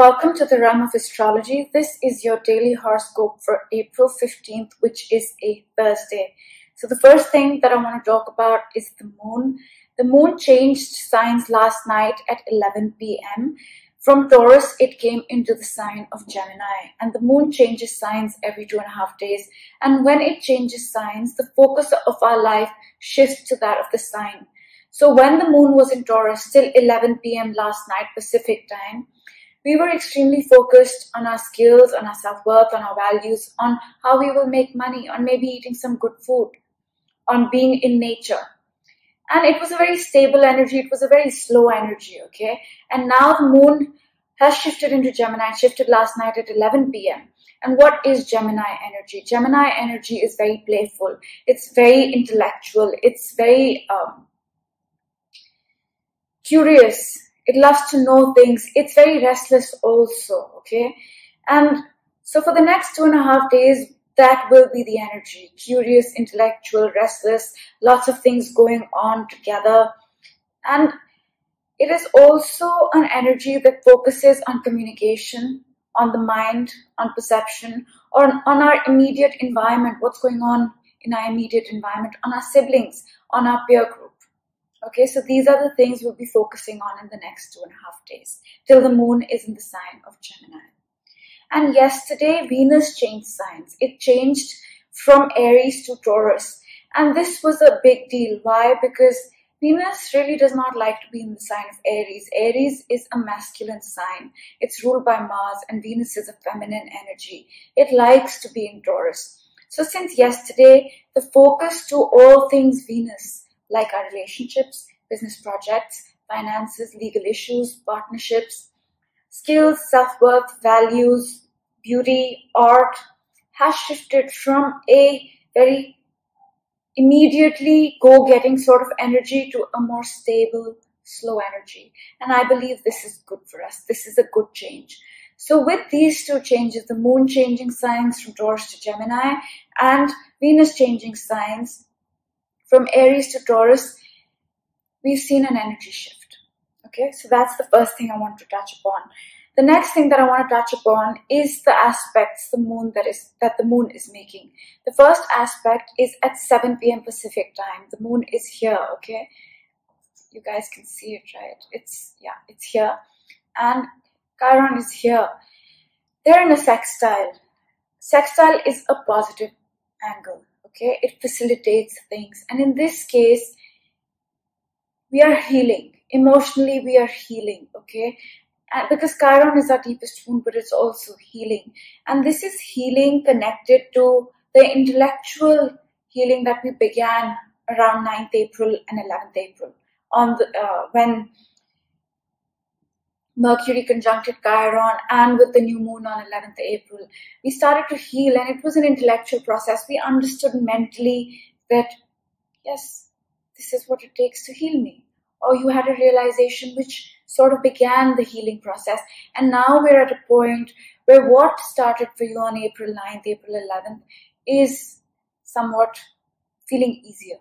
Welcome to the realm of astrology. This is your daily horoscope for April 15th, which is a Thursday. So, the first thing that I want to talk about is the moon. The moon changed signs last night at 11 p.m. From Taurus, it came into the sign of Gemini, and the moon changes signs every two and a half days. And when it changes signs, the focus of our life shifts to that of the sign. So, when the moon was in Taurus till 11 p.m. last night, Pacific time, we were extremely focused on our skills, on our self worth, on our values, on how we will make money, on maybe eating some good food, on being in nature. And it was a very stable energy, it was a very slow energy, okay? And now the moon has shifted into Gemini, shifted last night at 11 p.m. And what is Gemini energy? Gemini energy is very playful, it's very intellectual, it's very um, curious it loves to know things. It's very restless also, okay? And so for the next two and a half days, that will be the energy. Curious, intellectual, restless, lots of things going on together. And it is also an energy that focuses on communication, on the mind, on perception, or on our immediate environment, what's going on in our immediate environment, on our siblings, on our peer group. Okay, so these are the things we'll be focusing on in the next two and a half days till the moon is in the sign of Gemini. And yesterday, Venus changed signs. It changed from Aries to Taurus. And this was a big deal. Why? Because Venus really does not like to be in the sign of Aries. Aries is a masculine sign. It's ruled by Mars, and Venus is a feminine energy. It likes to be in Taurus. So, since yesterday, the focus to all things Venus like our relationships, business projects, finances, legal issues, partnerships, skills, self-worth, values, beauty, art has shifted from a very immediately go-getting sort of energy to a more stable, slow energy. And I believe this is good for us. This is a good change. So with these two changes, the moon changing signs from Taurus to Gemini and Venus changing signs from Aries to Taurus, we've seen an energy shift. Okay, so that's the first thing I want to touch upon. The next thing that I want to touch upon is the aspects the moon that is that the moon is making. The first aspect is at 7 p.m. Pacific time. The moon is here, okay? You guys can see it, right? It's yeah, it's here. And Chiron is here. They're in a sextile. Sextile is a positive angle okay? It facilitates things. And in this case we are healing. Emotionally we are healing okay? And because chiron is our deepest wound but it's also healing. And this is healing connected to the intellectual healing that we began around 9th april and 11th april. On the uh, when Mercury conjuncted Chiron and with the new moon on 11th April, we started to heal and it was an intellectual process. We understood mentally that, yes, this is what it takes to heal me. Or you had a realization which sort of began the healing process. And now we're at a point where what started for you on April 9th, April 11th is somewhat feeling easier.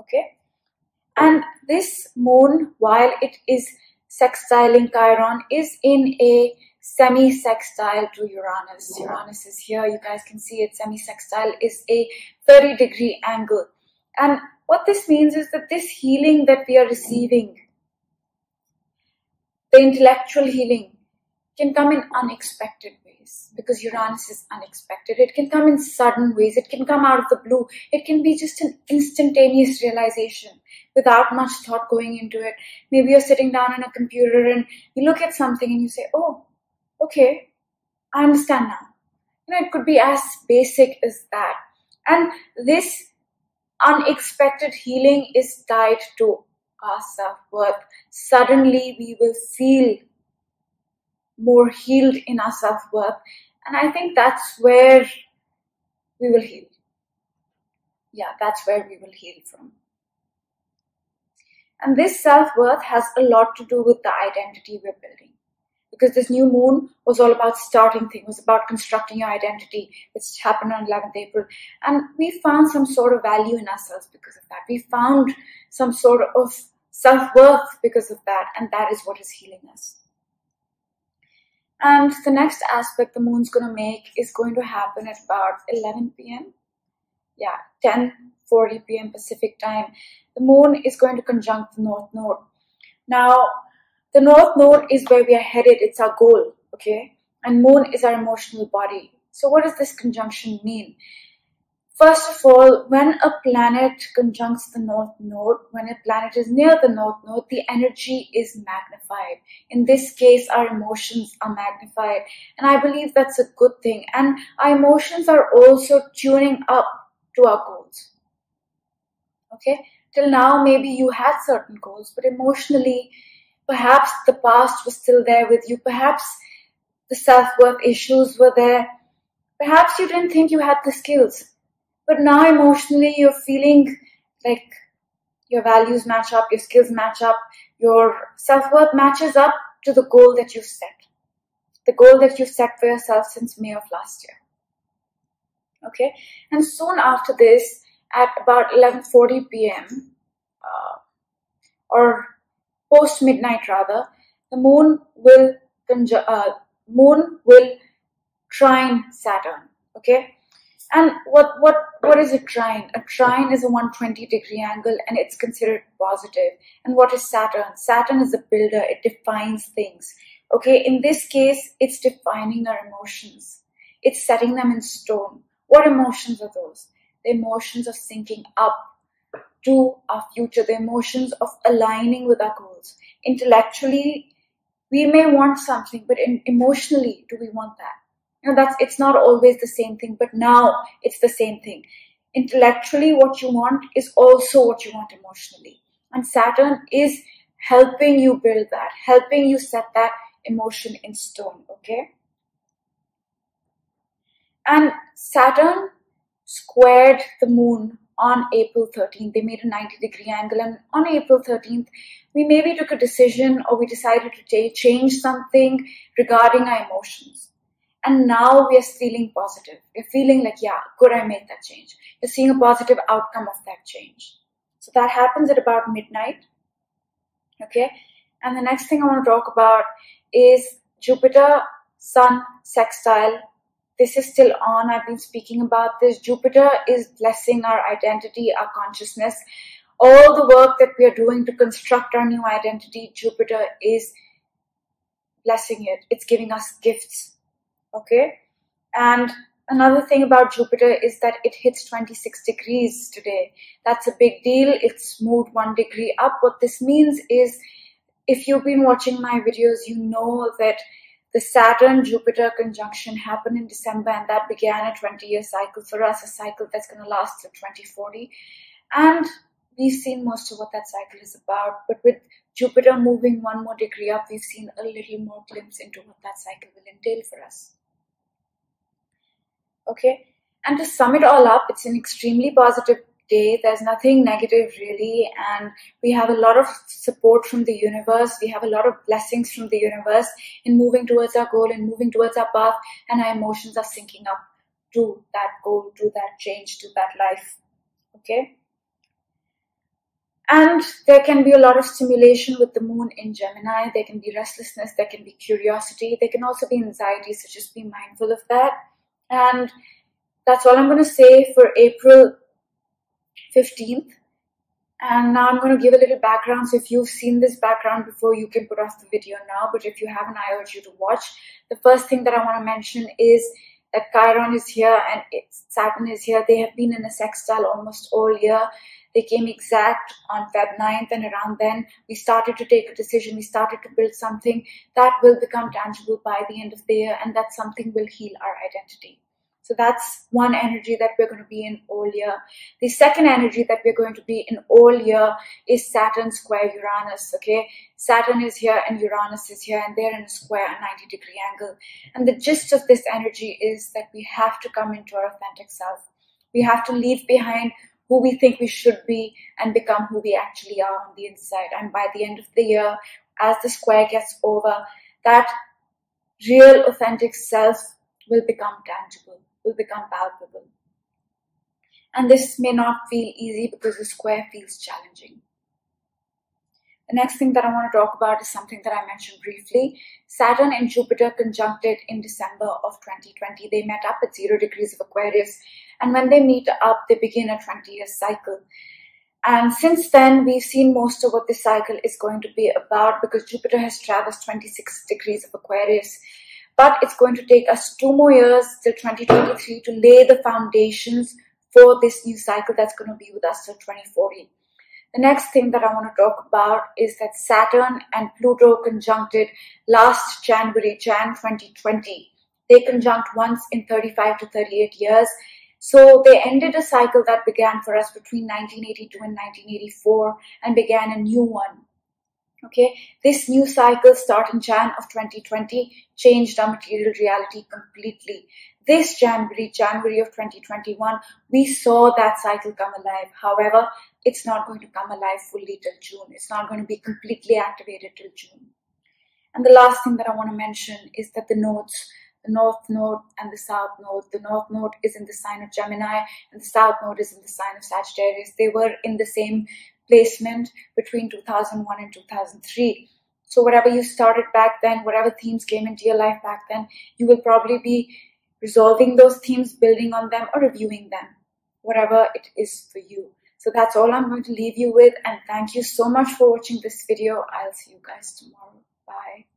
Okay? And this moon, while it is sextiling Chiron is in a semi-sextile to Uranus. Uranus is here. You guys can see it. Semi-sextile is a 30 degree angle. And what this means is that this healing that we are receiving, the intellectual healing, can come in unexpected ways because Uranus is unexpected. It can come in sudden ways. It can come out of the blue. It can be just an instantaneous realization without much thought going into it. Maybe you're sitting down on a computer and you look at something and you say, oh, okay, I understand now. You know, it could be as basic as that. And this unexpected healing is tied to our self worth. Suddenly, we will feel more healed in our self worth. And I think that's where we will heal. Yeah, that's where we will heal from. And this self worth has a lot to do with the identity we're building. Because this new moon was all about starting things, was about constructing your identity, which happened on 11th April. And we found some sort of value in ourselves because of that. We found some sort of self worth because of that. And that is what is healing us. And the next aspect the moon's going to make is going to happen at about 11 p.m. Yeah, 10:40 p.m. Pacific time. The moon is going to conjunct the north node. Now, the north node is where we are headed. It's our goal, okay? And moon is our emotional body. So what does this conjunction mean? First of all, when a planet conjuncts the north node, when a planet is near the north node, the energy is magnified. In this case, our emotions are magnified. And I believe that's a good thing. And our emotions are also tuning up to our goals. Okay? Till now, maybe you had certain goals, but emotionally, perhaps the past was still there with you. Perhaps the self worth issues were there. Perhaps you didn't think you had the skills but now emotionally, you're feeling like your values match up, your skills match up, your self worth matches up to the goal that you've set. The goal that you've set for yourself since May of last year. Okay, and soon after this, at about 11:40 p.m. Uh, or post midnight rather, the moon will conju- uh, moon will trine Saturn. Okay, and what, what, what is a trine? A trine is a 120 degree angle and it's considered positive. And what is Saturn? Saturn is a builder. It defines things. Okay. In this case, it's defining our emotions. It's setting them in stone. What emotions are those? The emotions of syncing up to our future, the emotions of aligning with our goals. Intellectually, we may want something, but in, emotionally, do we want that? You know that's it's not always the same thing but now it's the same thing intellectually what you want is also what you want emotionally and saturn is helping you build that helping you set that emotion in stone okay and saturn squared the moon on April 13th. They made a 90 degree angle, and on April 13th, we maybe took a decision or we decided to change something regarding our emotions. And now we are feeling positive. We're feeling like, yeah, good, I made that change. You're seeing a positive outcome of that change. So that happens at about midnight. Okay. And the next thing I want to talk about is Jupiter Sun sextile. This is still on. I've been speaking about this. Jupiter is blessing our identity, our consciousness. All the work that we are doing to construct our new identity, Jupiter is blessing it. It's giving us gifts okay? And another thing about jupiter is that it hits 26 degrees today. That's a big deal. It's moved one degree up. What this means is if you've been watching my videos you know that the saturn jupiter conjunction happened in december and that began a 20 year cycle for us a cycle that's going to last till 2040 and we've seen most of what that cycle is about but with jupiter moving one more degree up we've seen a little more glimpse into what that cycle will entail for us Okay. And to sum it all up, it's an extremely positive day. There's nothing negative really. And we have a lot of support from the universe. We have a lot of blessings from the universe in moving towards our goal and moving towards our path. And our emotions are syncing up to that goal, to that change, to that life. Okay. And there can be a lot of stimulation with the moon in Gemini. There can be restlessness, there can be curiosity, there can also be anxiety. So just be mindful of that. And that's all I'm going to say for April 15th. And now I'm going to give a little background. So if you've seen this background before, you can put off the video now. But if you haven't, I urge you to watch. The first thing that I want to mention is that Chiron is here and Saturn is here. They have been in a sextile almost all year. They came exact on Feb 9th, and around then we started to take a decision. We started to build something that will become tangible by the end of the year, and that something will heal our identity. So that's one energy that we're going to be in all year. The second energy that we're going to be in all year is Saturn square Uranus. Okay. Saturn is here and Uranus is here and they're in a square, a 90 degree angle. And the gist of this energy is that we have to come into our authentic self. We have to leave behind who we think we should be and become who we actually are on the inside. And by the end of the year, as the square gets over, that real authentic self will become tangible, will become palpable. And this may not feel easy because the square feels challenging. The next thing that I want to talk about is something that I mentioned briefly. Saturn and Jupiter conjuncted in December of 2020. They met up at zero degrees of Aquarius. And when they meet up, they begin a 20 year cycle. And since then, we've seen most of what this cycle is going to be about because Jupiter has traversed 26 degrees of Aquarius. But it's going to take us two more years till 2023 to lay the foundations for this new cycle that's going to be with us till 2040. The next thing that I want to talk about is that Saturn and Pluto conjuncted last January, Jan 2020. They conjunct once in 35 to 38 years. So they ended a cycle that began for us between 1982 and 1984 and began a new one. Okay, this new cycle starting Jan of 2020 changed our material reality completely this January, January of 2021, we saw that cycle come alive. However, it's not going to come alive fully till June. It's not going to be completely activated till June. And the last thing that I want to mention is that the nodes, the north node and the south node, the north node is in the sign of Gemini and the south node is in the sign of Sagittarius. They were in the same placement between 2001 and 2003. So whatever you started back then, whatever themes came into your life back then, you will probably be resolving those themes, building on them, or reviewing them, whatever it is for you. So that's all I'm going to leave you with. And thank you so much for watching this video. I'll see you guys tomorrow. Bye.